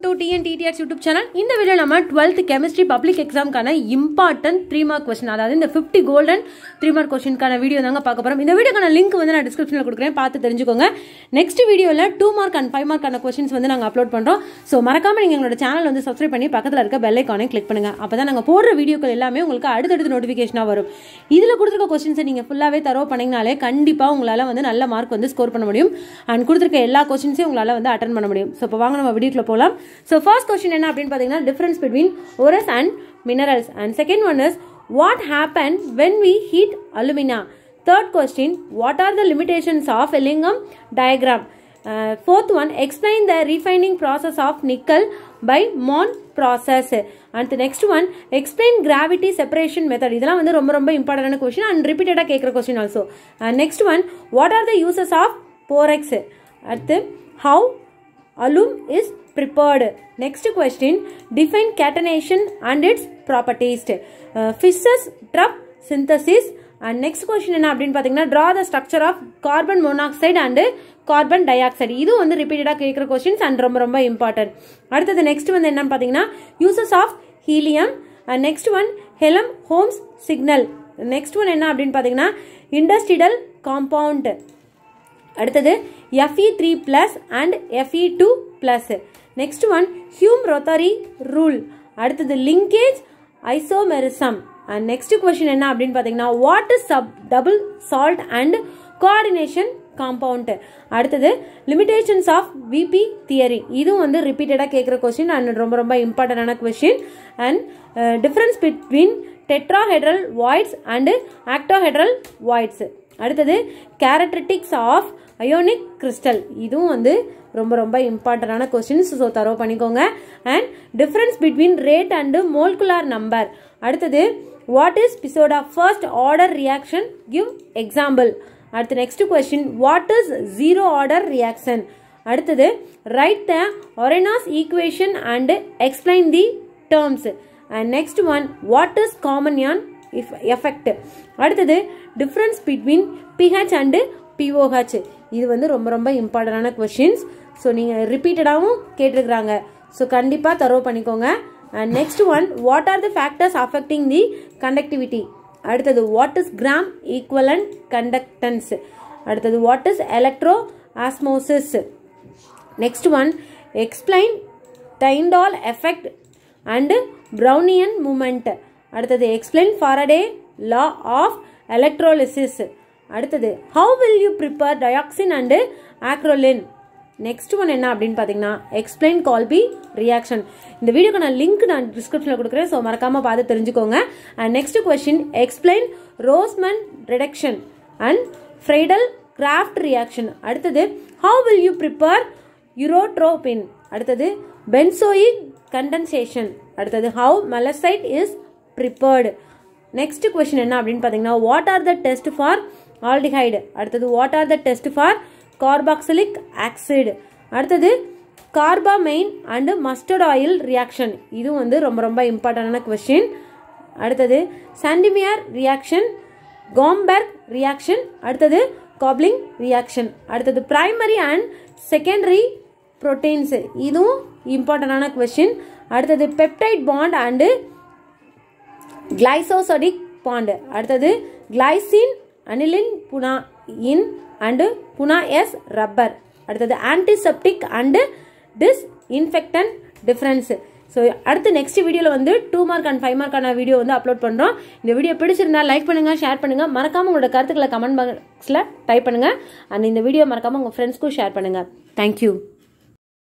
To டிஎன்டிடிஆர்ஸ் YouTube channel இந்த video நம்ம டுவெல்த் கெமிஸ்ட்ரி பப்ளிக் எக்ஸாம்க்கான இம்பார்ட்டன்ட் த்ரீ மார்க் கொஸ்டின் அதாவது இந்த ஃபிஃப்டி கோல்டன் த்ரீ மார்க் கொஸ்டின்கான வீடியோ தாங்க பார்க்க போகிறோம் இந்த வீடியோக்கான லிங்க் வந்து நான் டிஸ்கிரிப்ஷனில் கொடுக்குறேன். பார்த்து தெரிஞ்சுக்கோங்க. நெக்ஸ்ட் வீடியோவில் டூ மார்க் அண்ட் ஃபைவ் மார்க்கான கொஸ்டின்ஸ் வந்து நாங்கள் அப்லோட் பண்ணுறோம் ஸோ மறக்காமல் நீங்கள் எங்களோட சேனல் வந்து சப்ஸ்கிரைப் பண்ணி பக்கத்தில் இருக்க பெல் ஐக்கானே கிளிக் பண்ணுங்கள் அப்போ தான் நாங்கள் போடுற வீடியோக்கள் எல்லாமே உங்களுக்கு அடுத்தடுத்து நோட்டிஃபிகேஷனாக வரும். இதில் கொடுத்துருக்க கொஸ்டின்ஸை நீங்கள் ஃபுல்லாகவே தரவு பண்ணிங்கனாலே கண்டிப்பாக உங்களால் வந்து நல்ல மார்க் வந்து ஸ்கோர் பண்ண முடியும். அண்ட் கொடுத்துருக்க எல்லா கொஸ்டின்ஸையும் உங்களால் வந்து அட்டன் பண்ண முடியும். ஸோ இப்போ வாங்க நம்ம வீடியோக்குள்ளே போகலாம் ஸோ ஃபர்ஸ்ட் கொஸ்டின் என்ன அப்படின்னு பார்த்தீங்கன்னா difference between ores and minerals and second one is what happen when we heat alumina third question what are the limitations of Ellingham diagram fourth one explain the refining process of nickel by Mond process and next one explain gravity separation method இதெல்லாம் வந்து ரொம்ப ரொம்ப இம்பார்ட்டன்டான question and ரிப்பீட்டடாக கேட்குற question also next one what are the uses of borax அடுத்து how alum is prepared. Next question define catenation and its properties. Uh, trap trap synthesis. And next என்ன அப்படின்னு பார்த்தீங்கன்னா draw the structure of carbon monoxide and carbon dioxide இது வந்து ரிப்பீட்டடாக கேட்குற questions and ரொம்ப ரொம்ப இம்பார்ட்டன்ட் அடுத்தது நெக்ஸ்ட் வந்து என்னன்னு பார்த்தீங்கன்னா uses of helium and next one ஹெலம் Holmes signal next one என்ன அப்படின்னு பார்த்தீங்கன்னா இண்டஸ்ட்ரியல் காம்பவுண்ட் அடுத்தது FE three plus and FE two plus next one Hume Rothery rule அடுத்தது linkage isomerism and next question என்ன அப்படின்னு பார்த்தீங்கன்னா what is sub double salt and coordination compound அடுத்தது limitations of VB theory இதுவும் வந்து ரிப்பீட்டடாக கேட்குற கொஸ்டின் அண்ட் ரொம்ப ரொம்ப இம்பார்ட்டண்டான question and difference between tetrahedral voids and octahedral voids அடுத்தது கேரக்டரிட்டிக்ஸ் ஆஃப் அயோனிக் கிறிஸ்டல் இதுவும் வந்து ரொம்ப ரொம்ப இம்பார்ட்டண்டான கொஸ்டின்ஸ் ஸோ தரோ பண்ணிக்கோங்க. And difference between rate and molecular number அடுத்தது what is pseudo first order reaction give example அடுத்து next question what is zero order reaction அடுத்தது write the Arrhenius equation and explain the terms and next one what is common ion if effect அடுத்தது difference between pH and pOH இது வந்து ரொம்ப ரொம்ப இம்பார்ட்டண்டான questions so நீங்கள் ரிப்பீட்டடாகவும் கேட்டிருக்கிறாங்க. So கண்டிப்பாக தரவு பண்ணிக்கோங்க. And next one what are the factors affecting the conductivity அடுத்தது what is gram equivalent conductance அடுத்தது what is electro osmosis next one explain Tyndall effect and Brownian movement அடுத்தது explain Faraday law of electrolysis அடுத்தது how will you prepare dioxane and acrolein next one என்ன அப்படின்னு பார்த்தீங்கன்னா explain கால்பி reaction இந்த வீடியோக்கு நான் link நான் டிஸ்கிரிப்ஷனில் கொடுக்குறேன் ஸோ மறக்காமல் பார்த்து தெரிஞ்சுக்கோங்க. And next question explain Rosenmund reduction and Friedel Crafts reaction அடுத்தது how will you prepare urotropine அடுத்தது பென்சோயிக் கண்டன்சேஷன் அடுத்தது how malachite is prepared next question என்ன அப்படின்னு பார்த்தீங்கன்னா what are the test for aldehyde. அடுத்தது what are the test for carboxylic oxide அடுத்தது carbylamine and mustard oil reaction இதுவும் வந்து ரொம்ப ரொம்ப இம்பார்ட்டண்டான கொஸ்டின் அடுத்தது சாண்டிமியார் ரியாக்ஷன் காம்பர்க் ரியாக்ஷன் அடுத்தது காப்ளிங் ரியாக்ஷன் அடுத்தது பிரைமரி அண்ட் செகண்டரி ப்ரோட்டீன்ஸ் இதுவும் இம்பார்ட்டண்டான கொஷின் அடுத்தது peptide bond and glycosidic bond அடுத்தது glycine aniline Buna N and Buna S rubber. அடுத்தது antiseptic and disinfectant difference so அடுத்து நெக்ஸ்ட் வீடியோவில் வந்து டூ மார்க் அண்ட் ஃபைவ் மார்க்கான வீடியோ வந்து அப்லோட் பண்ணுறோம் இந்த வீடியோ பிடிச்சிருந்தா லைக் பண்ணுங்கள் ஷேர் பண்ணுங்கள் மறக்காமல் உங்களோட கருத்துக்களை கமெண்ட் பாக்ஸில் டைப் பண்ணுங்கள் அண்ட் இந்த வீடியோ மறக்காமல் உங்கள் ஃப்ரெண்ட்ஸ்க்கும் ஷேர் பண்ணுங்கள் தேங்க்யூ